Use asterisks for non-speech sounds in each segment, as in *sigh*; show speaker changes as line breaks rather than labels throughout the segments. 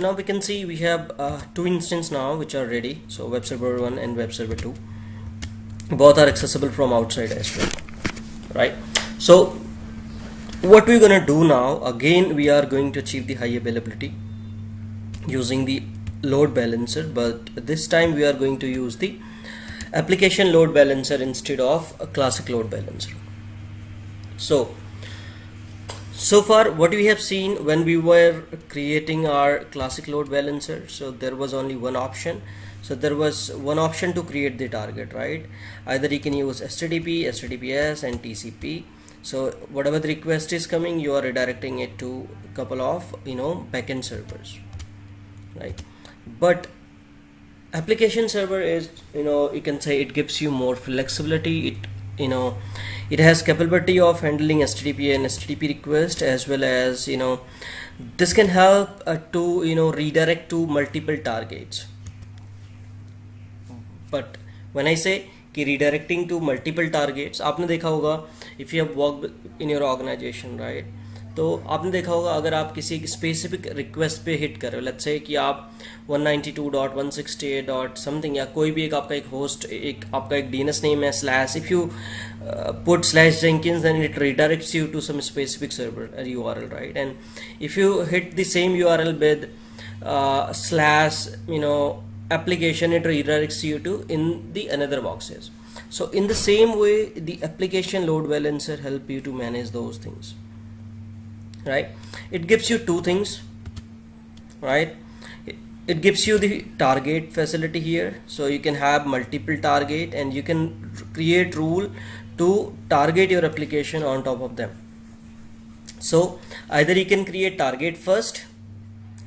now we can see we have uh, two instances now which are ready. So web server 1 and web server 2 both are accessible from outside as well right? So what we're gonna do now again we are going to achieve the high availability using the load balancer but this time we are going to use the application load balancer instead of a classic load balancer. So so far what we have seen when we were creating our classic load balancer so there was only one option. So there was one option to create the target right? Either you can use http https and tcp so whatever the request is coming you are redirecting it to a couple of you know backend servers right? But application server is you know you can say it gives you more flexibility. It you know it has capability of handling http and http request as well as you know this can help uh, to you know redirect to multiple targets but when i say कि redirecting to multiple targets आपने देखा होगा if you have worked in your organization right तो आपने देखा होगा, अगर आप किसी स्पेसिफिक रिक्वेस्ट पे हिट कर रहे हो लेट्स से कि आप 192.168. समथिंग या कोई भी एक आपका एक होस्ट एक आपका एक डीएनएस नेम है slash if you put slash Jenkins then it redirects you to some specific server URL right and if you hit the same URL with slash you know application it redirects you to in the another boxes so in the same way the application load balancer help you to manage those things right? It gives you two things right? It gives you the target facility here. So you can have multiple target and you can create rule to target your application on top of them. So either you can create target first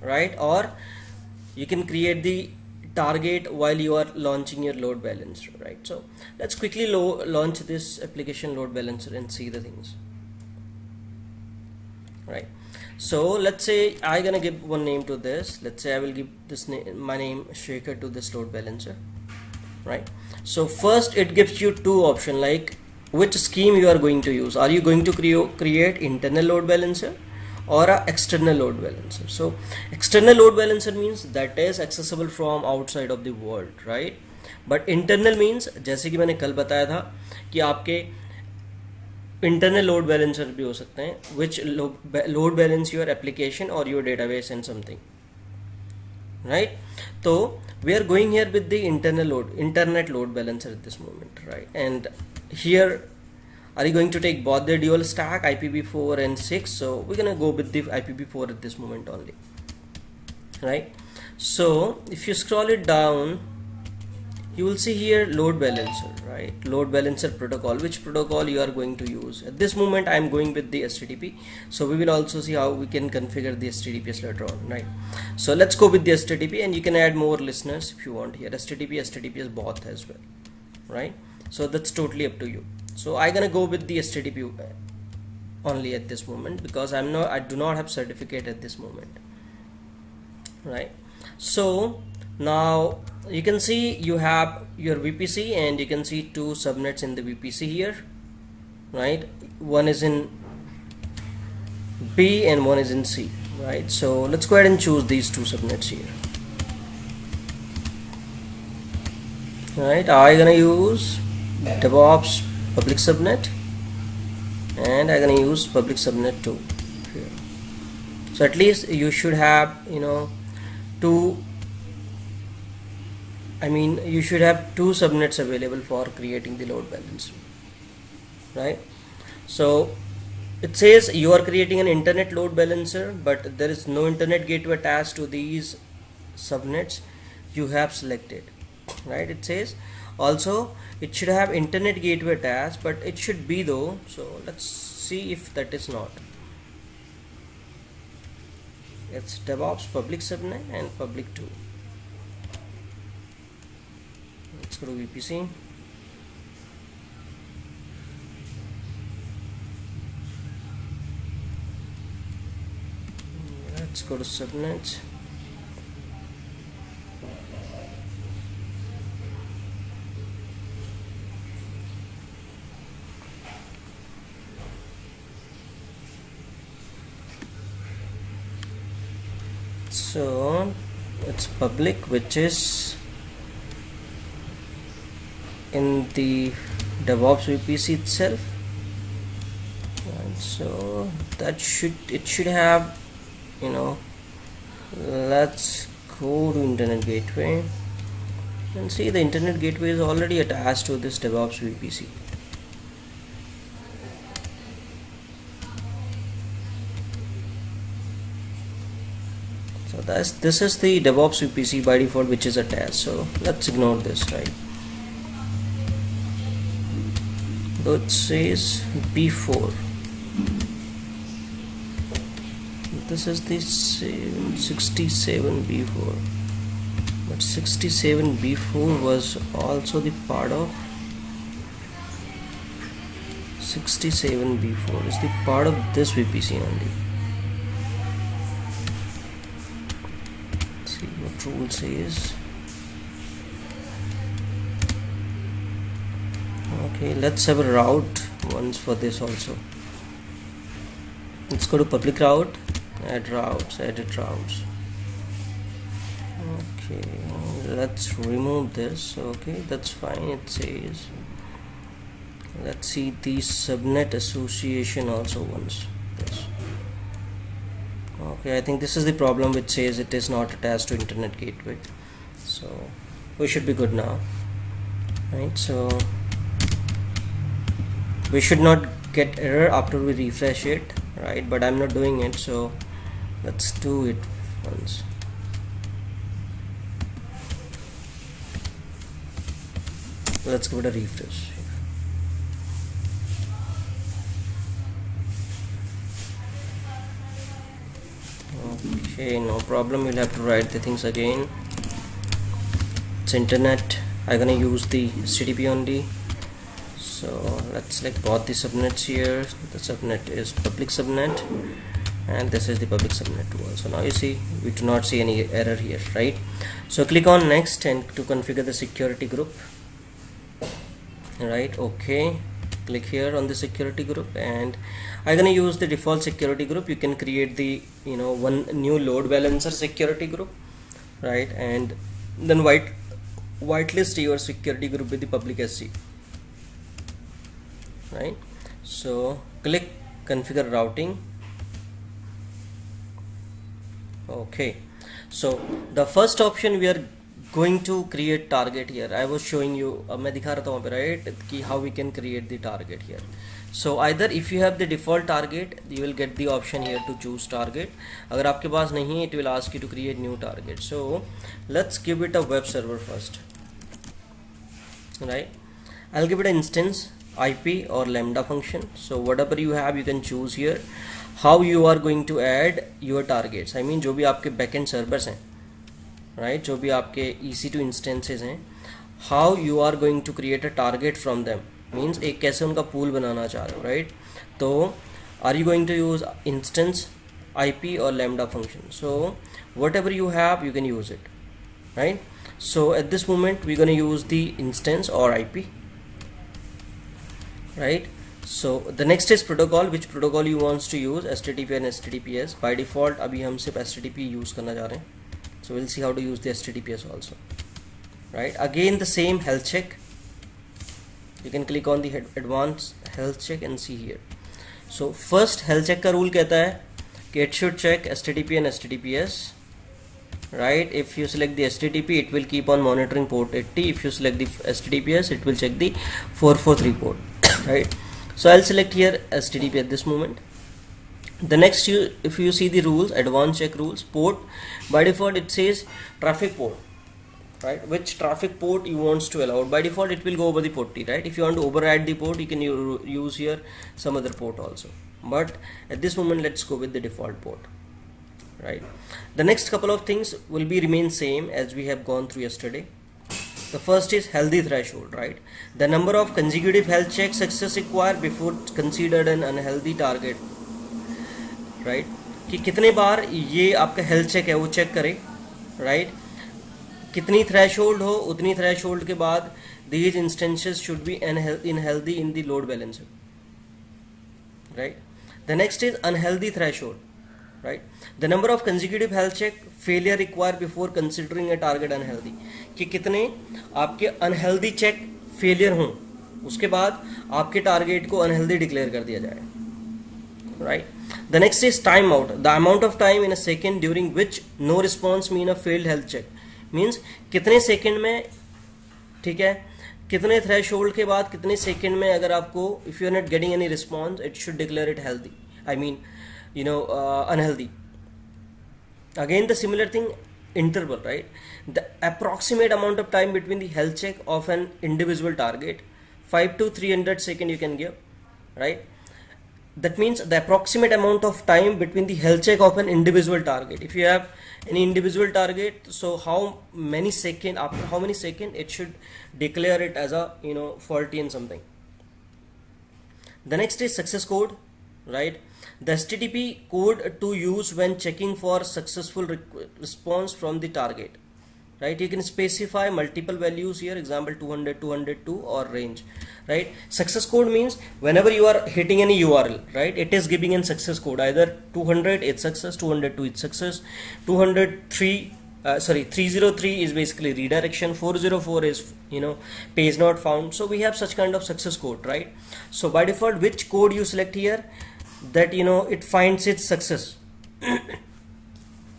right? Or you can create the target while you are launching your load balancer right? So let's quickly launch this application load balancer and see the things right so let's say I'm gonna give one name to this let's say I will give this name my name shaker to this load balancer right so first it gives you two options like which scheme you are going to use are you going to create create internal load balancer or a external load balancer so external load balancer means that is accessible from outside of the world right but internal means जैसे कि मैंने कल बताया था कि आपके internal load balancer भी हो सकते हैं which load balance your application और your database and something right तो we are going here with the internal load internet load balancer at this moment right and here are you going to take both the dual stack IPv4 and 6 so we're gonna go with the IPv4 at this moment only right so if you scroll it down you will see here load balancer right? Load balancer protocol. Which protocol you are going to use? At this moment I am going with the HTTP so we will also see how we can configure the HTTPS later on right? So let's go with the HTTP and you can add more listeners if you want here. HTTP HTTPS both as well right? So that's totally up to you. So I'm gonna go with the HTTP only at this moment because I'm not I do not have certificate at this moment right? So now you can see you have your VPC and you can see two subnets in the VPC here right? One is in B and one is in C right? So let's go ahead and choose these two subnets here. Right I'm gonna use DevOps public subnet and I'm gonna use public subnet 2 here. So at least you should have you know two I mean you should have two subnets available for creating the load balancer right? So it says you are creating an internet load balancer but there is no internet gateway attached to these subnets you have selected right? It says also it should have internet gateway attached but it should be though so let's see if that is not. It's DevOps public subnet and public 2 to VPC let's go to subnet so it's public which is in the DevOps VPC itself. And so that should it should have you know let's go to internet gateway and see the internet gateway is already attached to this DevOps VPC so that's this is the DevOps VPC by default which is attached. So let's ignore this right it says B4 this is the 67 B4 but 67 B4 was also the part of 67 B4 is the part of this VPC only. See what rule says okay let's have a route once for this also. Let's go to public route add routes edit routes. Okay let's remove this okay that's fine it says. Let's see the subnet association also once this okay I think this is the problem which says it is not attached to internet gateway so we should be good now right? So we should not get error after we refresh it right? But I'm not doing it so let's do it once. Let's give it a refresh. Okay no problem. We'll have to write the things again. It's internet. I'm gonna use the HTTP only so let's select both the subnets here. The subnet is public subnet and this is the public subnet tool so now you see we do not see any error here right? So click on next and to configure the security group right? Okay click here on the security group and I'm gonna use the default security group. You can create the you know one new load balancer security group right? And then white whitelist your security group with the public SC right so click configure routing okay so the first option we are going to create target here I was showing you अब मैं दिखा रहा था वहाँ पे right कि how we can create the target here so either if you have the default target you will get the option here to choose target अगर आपके पास नहीं है it will ask you to create new target so let's give it a web server first right I'll give it an instance IP or lambda function so whatever you have you can choose here how you are going to add your targets I mean जो भी आपके backend servers हैं right जो भी आपके EC2 instances हैं how you are going to create a target from them means एक कैसे उनका pool बनाना चाह रहे हो right तो are you going to use instance IP or lambda function so whatever you have you can use it right so at this moment we're going to use the instance or IP right? So the next is protocol which protocol you wants to use http and https by default abhi hum sirf http use karna ja rahe so we'll see how to use the https also right? Again the same health check. You can click on the advanced health check and see here. So first health check ka rule kehta hai कि it should check http and https right? If you select the http it will keep on monitoring port 80 if you select the https it will check the 443 port right? So I'll select here HTTP at this moment. The next you if you see the rules advanced check rules port by default it says traffic port right? Which traffic port you wants to allow. By default it will go over the port T right? If you want to override the port you can use here some other port also. But at this moment let's go with the default port right? The next couple of things will be remain same as we have gone through yesterday the first is healthy threshold right the number of consecutive health check success required before considered an unhealthy target right कि कितने बार ये आपका health check है वो check करे right right? कितनी threshold हो उतनी थ्रेशोल्ड के बाद these instances should be unhealthy in the load balancer right the next is unhealthy threshold right the number of consecutive health check failure required before considering a target unhealthy कि कितने आपके unhealthy check failure हों उसके बाद आपके target को unhealthy declare कर दिया जाए right the next is time out the amount of time in a second during which no response mean a failed health check means कितने सेकंड में ठीक है कितने थ्रेश के बाद कितने सेकंड में अगर आपको if you are not getting any response it should declare it healthy I mean you know uh, unhealthy. Again the similar thing interval right? The approximate amount of time between the health check of an individual target 5 to 300 second you can give right? That means the approximate amount of time between the health check of an individual target. If you have any individual target so how many second after how many second it should declare it as a you know faulty and something. The next is success code right? The http code to use when checking for successful response from the target. Right? You can specify multiple values here. Example 200 202 or range. Right? Success code means whenever you are hitting any url right? It is giving in success code. Either 200 it's success. 202 it's success. 203 uh, sorry 303 is basically redirection. 404 is you know page not found. So we have such kind of success code right? So by default which code you select here that you know it finds its success.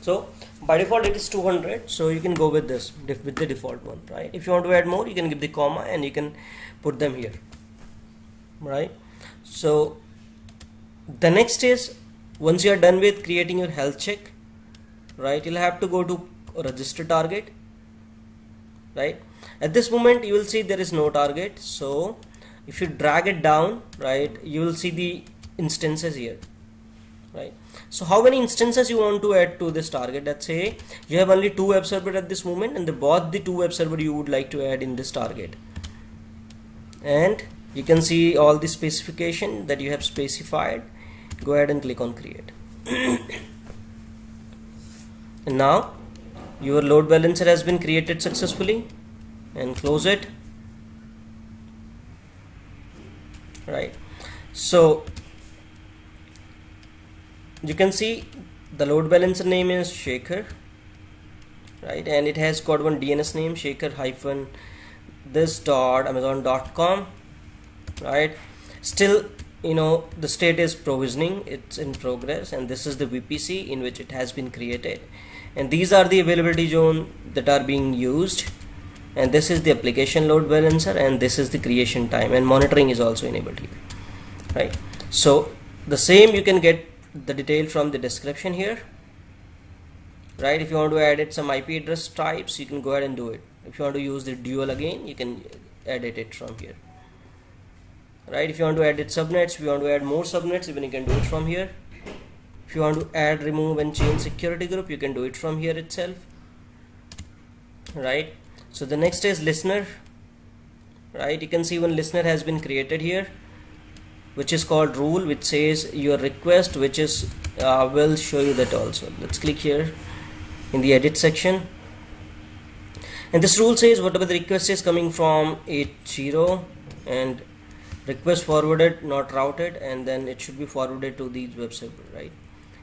So by default it is 200 so you can go with this with the default one right? If you want to add more you can give the comma and you can put them here right? So the next is once you are done with creating your health check right you'll have to go to register target right? At this moment you will see there is no target. So if you drag it down right you will see the instances here right? So how many instances you want to add to this target? Let's say you have only two web server at this moment and the both the two web server you would like to add in this target. And you can see all the specification that you have specified. Go ahead and click on create. *coughs* And now your load balancer has been created successfully and close it. Right. So you can see the load balancer name is Shaker right? And it has got one DNS name Shaker hyphen this dot amazon.com right? Still you know the state is provisioning it's in progress and this is the VPC in which it has been created. And these are the availability zone that are being used and this is the application load balancer and this is the creation time and monitoring is also enabled here right? So the same you can get the detail from the description here. Right if you want to add it some IP address types you can go ahead and do it. If you want to use the dual again you can edit it from here. Right if you want to edit subnets if you want to add more subnets even you can do it from here. If you want to add remove and change security group you can do it from here itself. Right so the next is listener. Right you can see one listener has been created here which is called rule which says your request which is uh, will show you that also. Let's click here in the edit section. And this rule says whatever the request is coming from 80 and request forwarded not routed and then it should be forwarded to the web server right?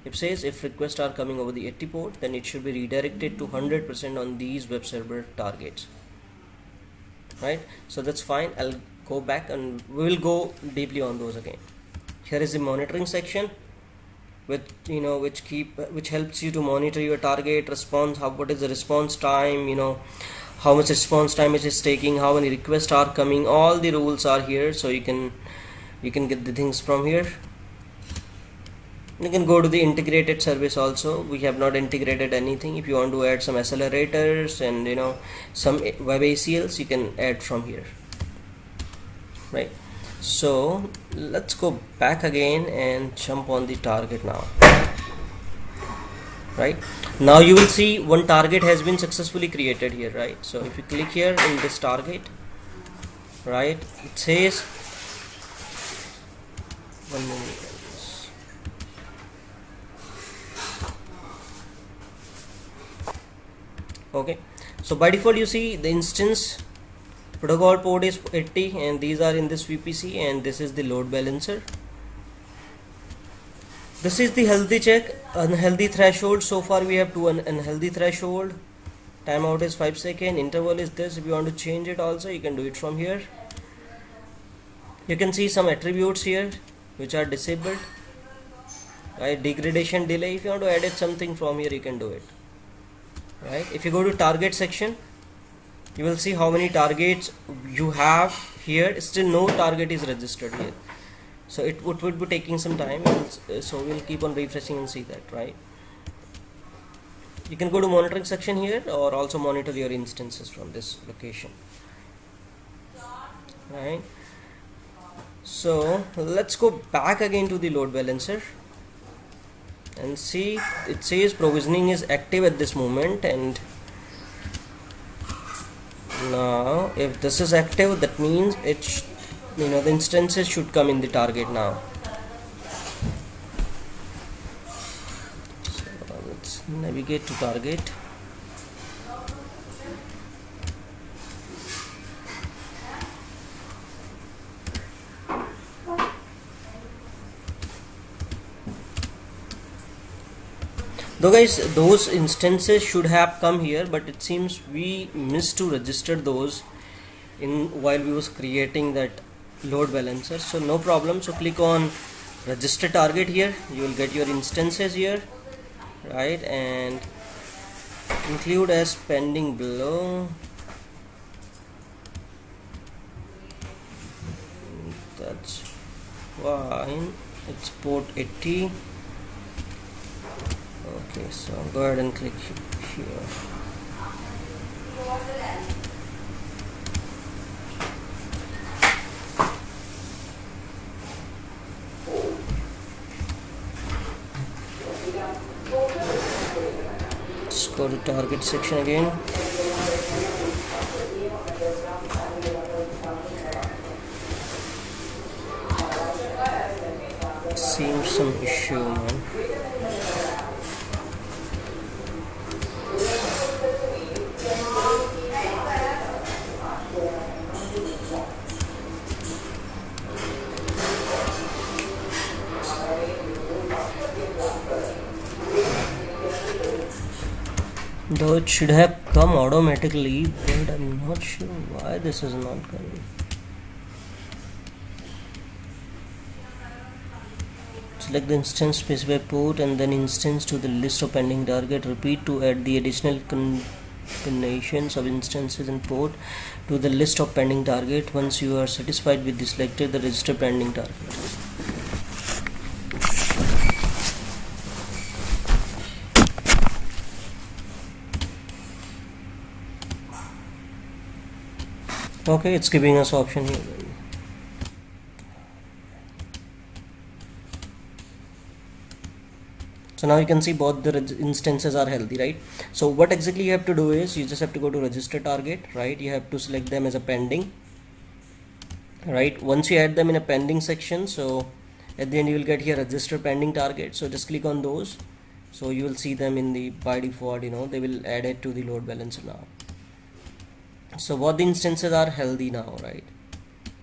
It says if requests are coming over the 80 port then it should be redirected to 100% on these web server targets. Right? So that's fine. I'll go back and we will go deeply on those again. Here is the monitoring section with you know which keep which helps you to monitor your target response how what is the response time you know how much response time it is taking how many requests are coming. All the rules are here so you can you can get the things from here. You can go to the integrated service also. We have not integrated anything. If you want to add some accelerators and you know some web ACLs you can add from here right. So let's go back again and jump on the target now. Right. Now you will see one target has been successfully created here right? So if you click here in this target right it says one moment okay. So by default you see the instance protocol port is 80 and these are in this VPC and this is the load balancer. This is the healthy check unhealthy threshold. So far we have two un unhealthy threshold. Timeout is 5 second interval is this. If you want to change it also you can do it from here. You can see some attributes here which are disabled. Right degradation delay. If you want to edit something from here you can do it. Right if you go to target section you will see how many targets you have here. Still no target is registered here. So it would, would be taking some time uh, so we'll keep on refreshing and see that right? You can go to monitoring section here or also monitor your instances from this location. Right? So let's go back again to the load balancer and see. It says provisioning is active at this moment and now if this is active that means it you know the instances should come in the target now. So let's navigate to target though guys those instances should have come here but it seems we missed to register those in while we was creating that load balancer. So no problem. So click on register target here. You will get your instances here right? And include as pending below. That's fine. It's port 80 okay so go ahead and click here. Let's go to target section again. Seems some issue though it should have come automatically but I'm not sure why this is not coming. Select the instance specify port and then instance to the list of pending target repeat to add the additional combinations of instances and port to the list of pending target. Once you are satisfied with the selected the register pending target okay it's giving us option here. So now you can see both the instances are healthy right? So what exactly you have to do is you just have to go to register target right? You have to select them as a pending right? Once you add them in a pending section so at the end you will get here register pending target. So just click on those. So you will see them in the by default you know they will add it to the load balancer now so what the instances are healthy now right?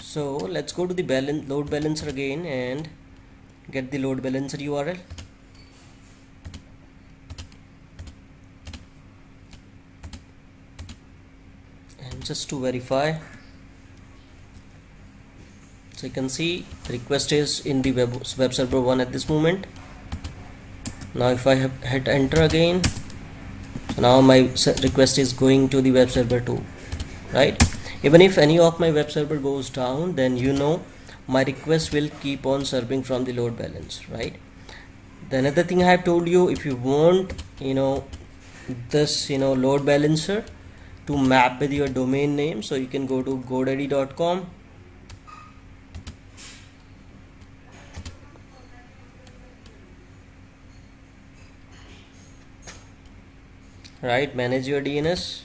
So let's go to the balance load balancer again and get the load balancer URL and just to verify so you can see the request is in the web, web server 1 at this moment. Now if I have hit enter again so now my request is going to the web server 2 right? Even if any of my web server goes down then you know my request will keep on serving from the load balance right? The another thing I have told you if you want you know this you know load balancer to map with your domain name so you can go to godaddy.com right manage your DNS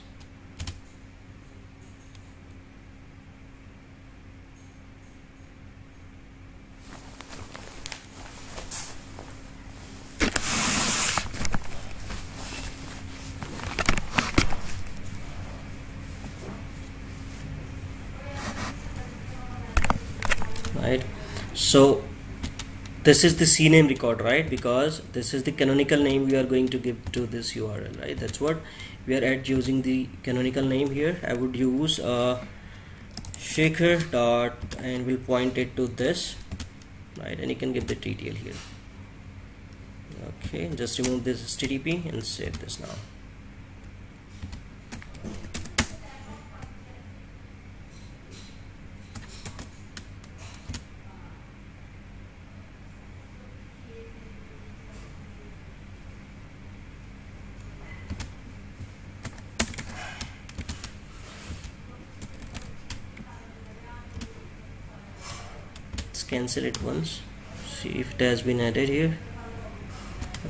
right? So this is the cname record right? Because this is the canonical name we are going to give to this url right? That's what we are at using the canonical name here. I would use uh shaker dot and we'll point it to this right? And you can give the detail here. Okay just remove this http and save this now cancel it once. See if it has been added here.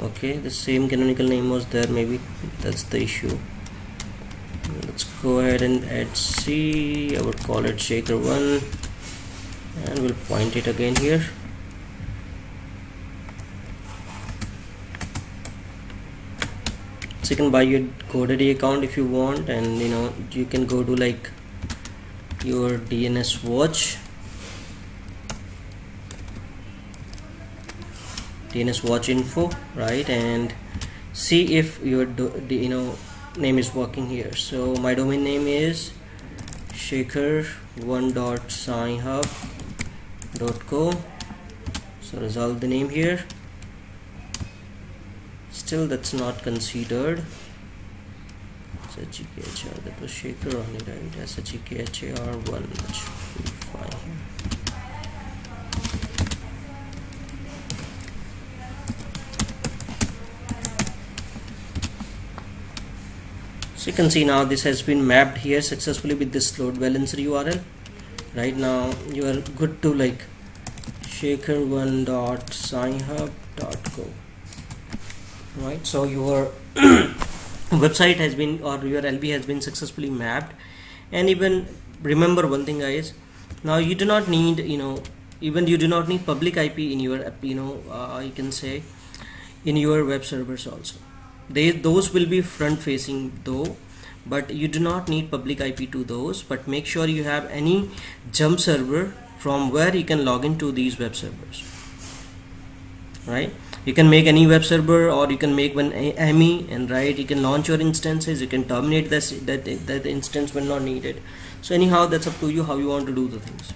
Okay the same canonical name was there maybe that's the issue. Let's go ahead and add C. I would call it shaker1 and we'll point it again here. So you can buy your GoDaddy account if you want and you know you can go to like your DNS watch DNS watch info right? And see if your you know name is working here. So my domain name is shaker one dot dot co. So resolve the name here. Still that's not considered. SHEKHR that was shaker only right? SHEKHR one that should be fine here you can see now this has been mapped here successfully with this load balancer URL right now you are good to like shaker1 dot dot co. Right so your *coughs* website has been or your LB has been successfully mapped. And even remember one thing guys. Now you do not need you know even you do not need public IP in your you know uh, you can say in your web servers also they those will be front facing though but you do not need public IP to those but make sure you have any jump server from where you can log into these web servers. Right? You can make any web server or you can make one AMI and right you can launch your instances you can terminate this that that instance when not needed. So anyhow that's up to you how you want to do the things